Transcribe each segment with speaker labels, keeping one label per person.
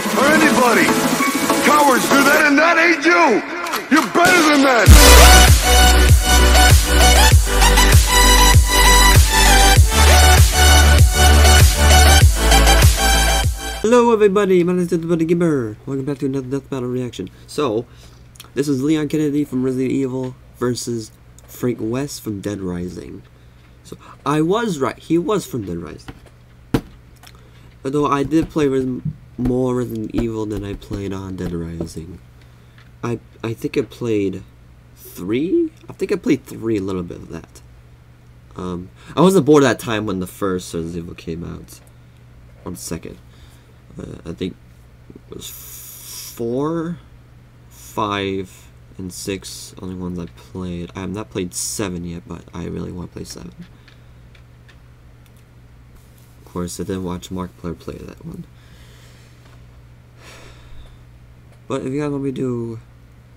Speaker 1: or anybody. Cowards do that, and that ain't you. You're better than that.
Speaker 2: Hello everybody, my name is Death Gamer. Welcome back to another Death Battle reaction. So, this is Leon Kennedy from Resident Evil versus Frank West from Dead Rising. So, I was right, he was from Dead Rising. Although I did play Res more Resident Evil than I played on Dead Rising. I I think I played three? I think I played three a little bit of that. Um, I wasn't bored that time when the first Resident Evil came out. On second. Uh, I think it was four, five, and six only ones I played. I have not played seven yet, but I really want to play seven. Of course, I didn't watch Markiplier play that one. But if you guys want me to do,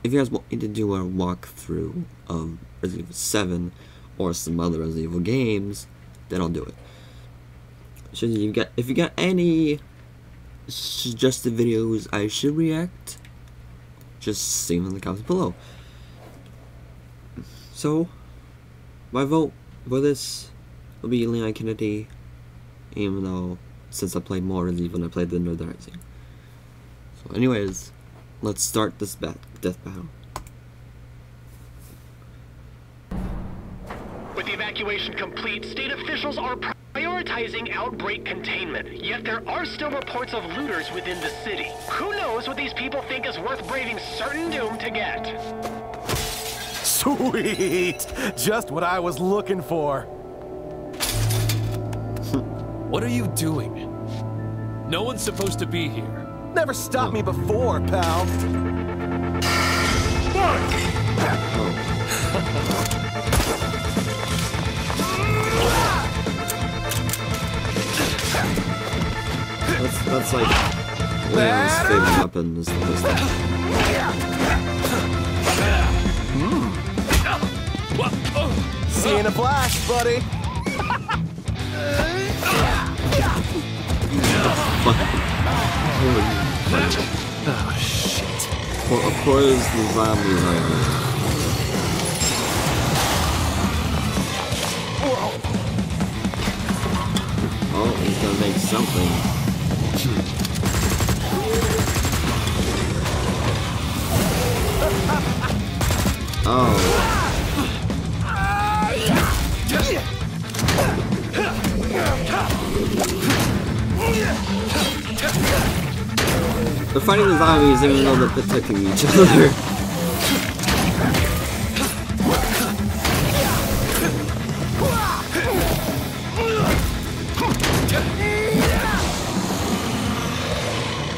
Speaker 2: if you guys want me to do a walkthrough of Resident Evil 7 or some other Resident Evil games, then I'll do it. So you get, if you got any suggested videos I should react, just see them in the comments below. So, my vote for this will be Leon Kennedy, even though since I played more Resident Evil I played the Northern Rising. So, anyways, let's start this bat death battle.
Speaker 3: With the evacuation complete, state officials are prioritizing outbreak containment. Yet there are still reports of looters within the city. Who knows what these people think is worth braving certain doom to get?
Speaker 4: Sweet! Just what I was looking for.
Speaker 5: What are you doing? No one's supposed to be here.
Speaker 4: Never stopped me before, pal.
Speaker 2: That's, that's like Leon's favorite weapon is the pistol. Hmm.
Speaker 4: See you in a flash, buddy.
Speaker 5: Oh, shit.
Speaker 2: Well, of course, the zombies are here. Oh, he's gonna make something. Oh, they're fighting the zombies even though they're protecting each other.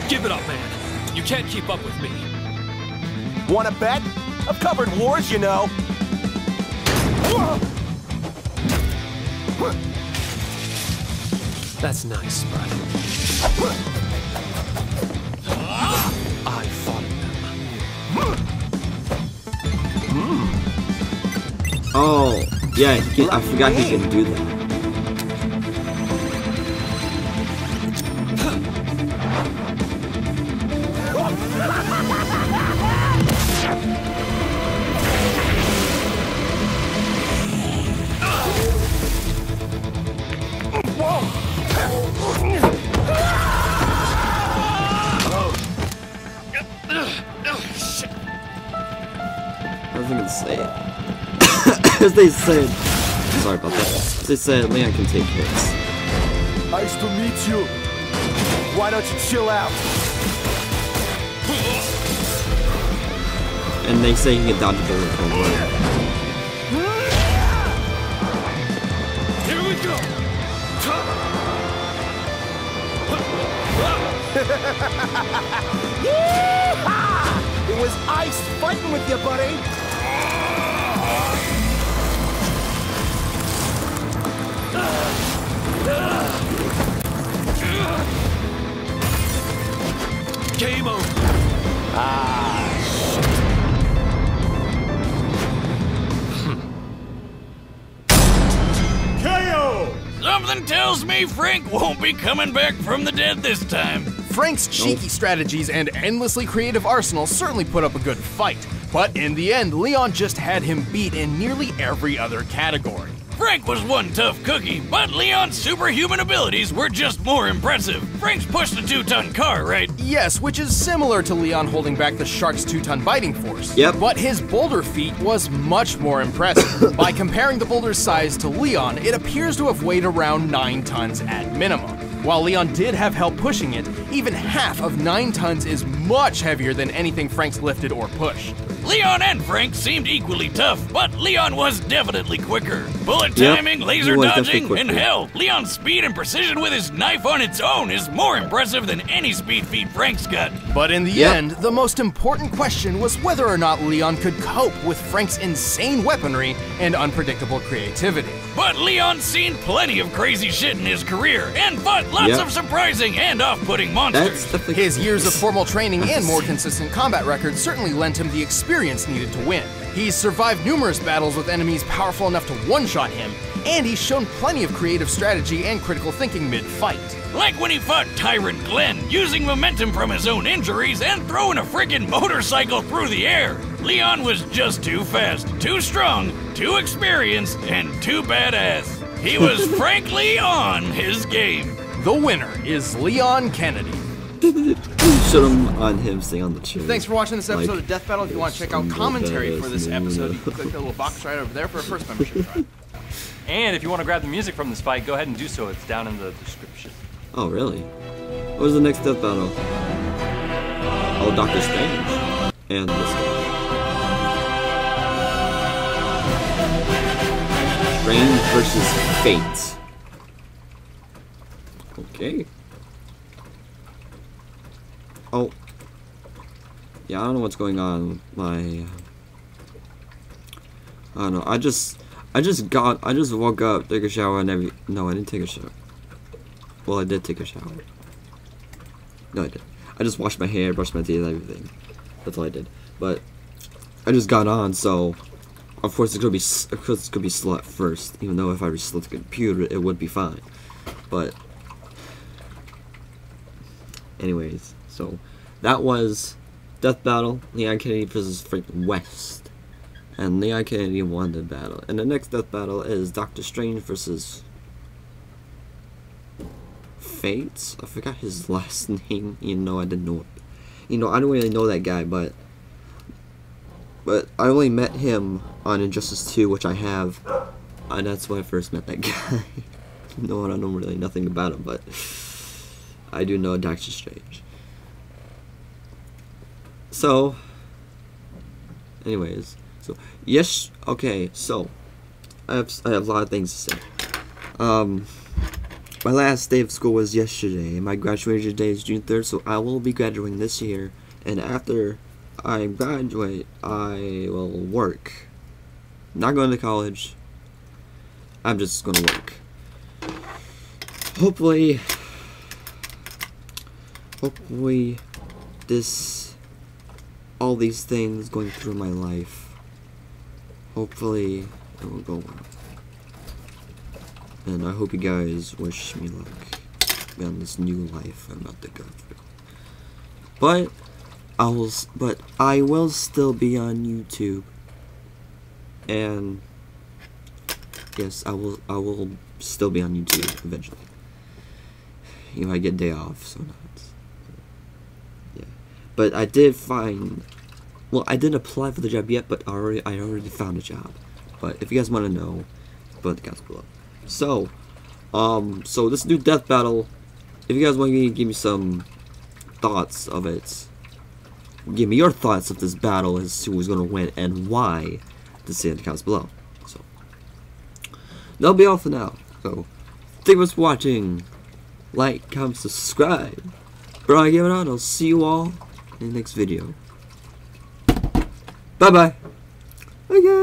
Speaker 5: Give it up, man. You can't keep up with me.
Speaker 4: Wanna bet? I've covered wars, you know.
Speaker 5: That's nice, but...
Speaker 2: Oh, yeah, he I forgot he can do that. I was gonna say it. As they said, sorry about that. As they said, Leon can take hits.
Speaker 4: Nice to meet you. Why don't you chill out?
Speaker 2: And they say he can dodge a bullet from one.
Speaker 5: Here we go!
Speaker 4: It was ice fighting with you, buddy.
Speaker 5: Game over! Ah, KO!
Speaker 6: Something tells me Frank won't be coming back from the dead this time. Frank's cheeky strategies and endlessly creative arsenal certainly put up a good fight, but in the end, Leon just had him beat in nearly every other category.
Speaker 7: Frank was one tough cookie, but Leon's superhuman abilities were just more impressive. Frank's pushed a two-ton car, right?
Speaker 6: Yes, which is similar to Leon holding back the shark's two ton biting force.
Speaker 2: Yep.
Speaker 6: But his boulder feat was much more impressive. By comparing the boulder's size to Leon, it appears to have weighed around 9 tons at minimum. While Leon did have help pushing it, even half of 9 tons is much heavier than anything Frank's lifted or pushed.
Speaker 7: Leon and Frank seemed equally tough, but Leon was definitely quicker. Bullet
Speaker 2: Yep,
Speaker 7: timing,
Speaker 2: he
Speaker 7: laser dodging, and hell, Leon's speed and precision with his knife on its own is more impressive than any speed feat Frank's got.
Speaker 6: But in the
Speaker 2: Yep.
Speaker 6: end, the most important question was whether or not Leon could cope with Frank's insane weaponry and unpredictable creativity.
Speaker 7: But Leon's seen plenty of crazy shit in his career and fought lots
Speaker 2: Yep.
Speaker 7: of surprising and off-putting monsters.
Speaker 2: That's definitely
Speaker 6: His years of formal training and more consistent combat record certainly lent him the experience needed to win. He's survived numerous battles with enemies powerful enough to one-shot him, and he's shown plenty of creative strategy and critical thinking mid-fight.
Speaker 7: Like when he fought Tyrant Glenn, using momentum from his own injuries and throwing a friggin' motorcycle through the air. Leon was just too fast, too strong, too experienced, and too badass. He was frankly on his game.
Speaker 6: The winner is Leon Kennedy.
Speaker 2: Should him on him on the chair.
Speaker 6: Thanks for watching this episode
Speaker 2: Like,
Speaker 6: of Death Battle. If you want to check out commentary for this episode, you can click the little box right over there for a first membership try.
Speaker 8: And if you want to grab the music from this fight, go ahead and do so. It's down in the description.
Speaker 2: Oh, really? What was the next death battle? Oh, Doctor Strange. And this guy. Strange versus Fate. Okay. Oh. Yeah, I don't know what's going on with my... uh, I don't know. I just... I just got... I just woke up, took a shower, and every... No, I didn't take a shower. Well, I did take a shower. No, I did. I just washed my hair, brushed my teeth, everything. That's all I did. But I just got on, so of course it's gonna be of course it's gonna be slow at first. Even though if I restart the computer, it would be fine. But anyways, so that was Death Battle, Leon Kennedy versus Frank West. And Leon Kennedy won the battle. And the next death battle is Doctor Strange versus Fates. I forgot his last name. You know, I didn't know. It. You know, I don't really know that guy, but but I only met him on Injustice 2, which I have, and that's when I first met that guy. no, I don't know really nothing about him, but I do know Doctor Strange. So, anyways, so yes, okay, so I have I have a lot of things to say. Um, my last day of school was yesterday, and my graduation day is June 3rd, so I will be graduating this year. And after I graduate, I will work. Not going to college. I'm just going to work. Hopefully, hopefully, this, all these things going through my life, hopefully it will go well. And I hope you guys wish me luck on this new life I'm about to go through. But I will, but I will still be on YouTube. And yes, I will. I will still be on YouTube eventually. You know, I get day off, so. But I did find. Well, I didn't apply for the job yet, but I already I already found a job. But if you guys want to know, put the comments below. So, um, so this new death battle. If you guys want to give me some thoughts of it, give me your thoughts of this battle as to who's gonna win and why. To say in the comments below. So, that'll be all for now. So, thank you for watching. Like, comment, subscribe. Bro, I give it on. I'll see you all in the next video. Bye bye. Bye guys.